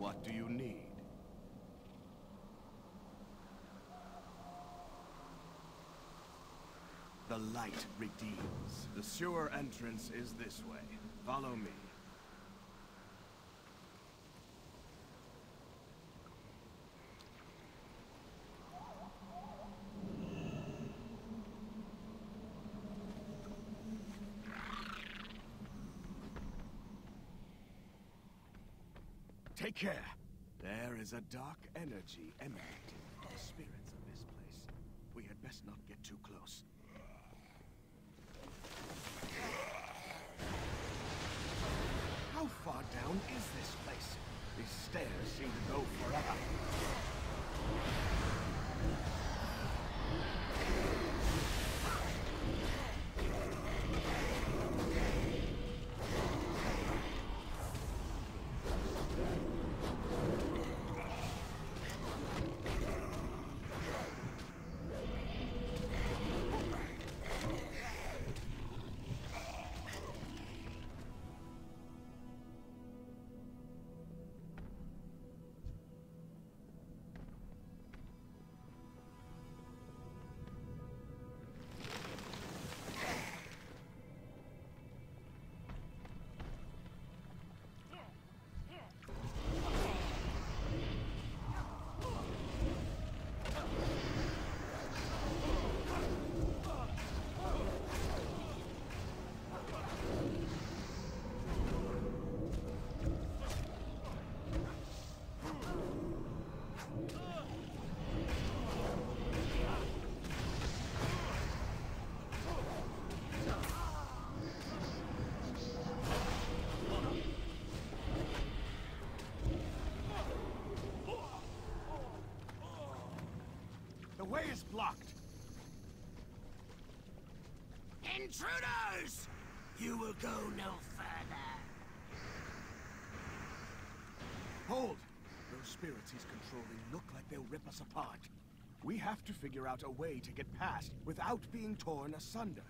What do you need? The light redeems. The sewer entrance is this way. Follow me. Take care. There is a dark energy emanating from the spirits of this place. We had best not get too close. How far down is this place? These stairs seem to go forever. Blocked. Intruders! You will go no further. Hold! Those spirits he's controlling look like they'll rip us apart. We have to figure out a way to get past without being torn asunder.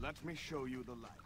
Let me show you the light.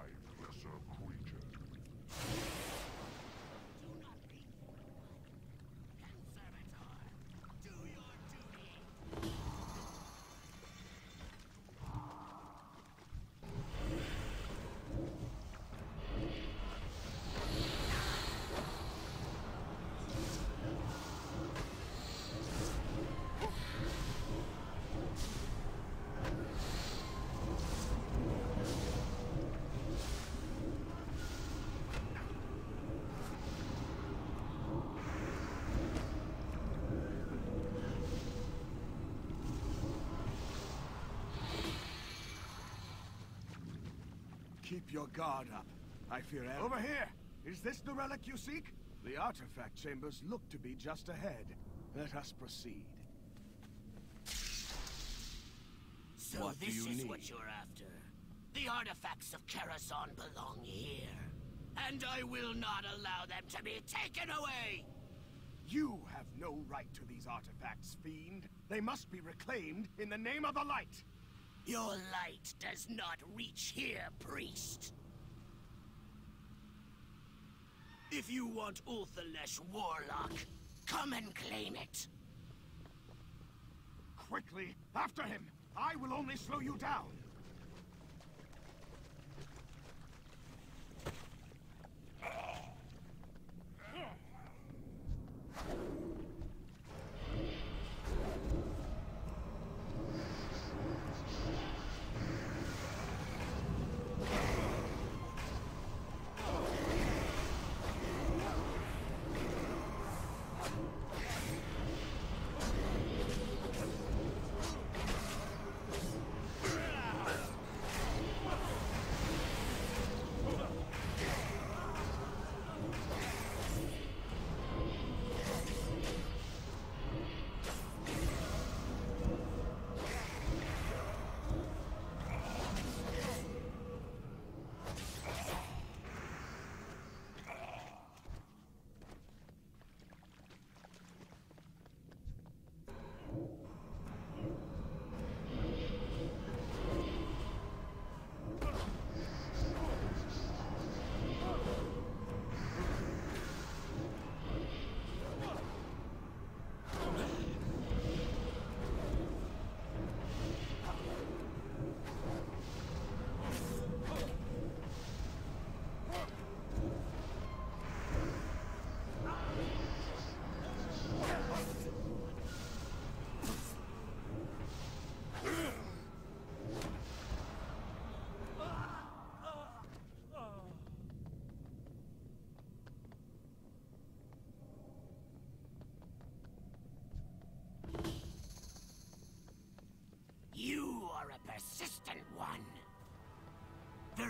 Keep your guard up. I fear... Over here! Is this the relic you seek? The artifact chambers look to be just ahead. Let us proceed. So What this is need? what you're after. The artifacts of Karazhan belong here. And I will not allow them to be taken away! You have no right to these artifacts, fiend. They must be reclaimed in the name of the light. Your light does not reach here, priest. If you want Ulthalesh Warlock, come and claim it. Quickly, after him! I will only slow you down!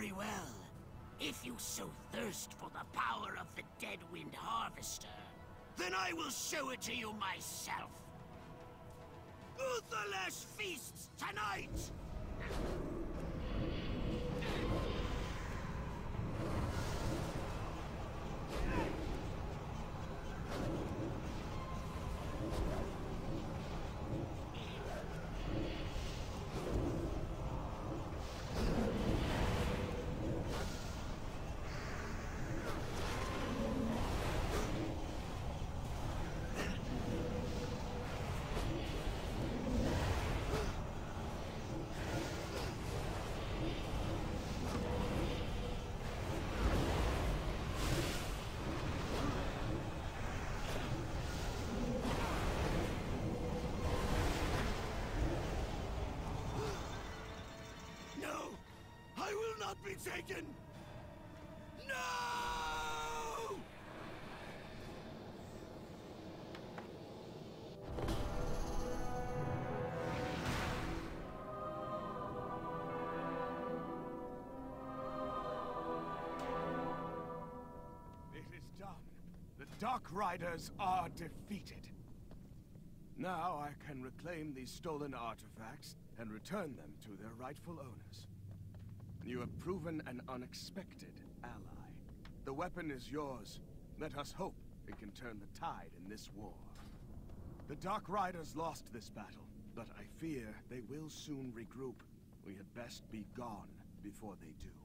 Very well. If you so thirst for the power of the Deadwind Harvester, then I will show it to you myself. Ulthalesh feasts tonight! Not be taken! No! It is done. The Dark Riders are defeated. Now I can reclaim these stolen artifacts and return them to their rightful owners. You have proven an unexpected ally. The weapon is yours. Let us hope it can turn the tide in this war. The Dark Riders lost this battle, but I fear they will soon regroup. We had best be gone before they do.